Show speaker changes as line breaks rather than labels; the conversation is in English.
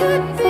could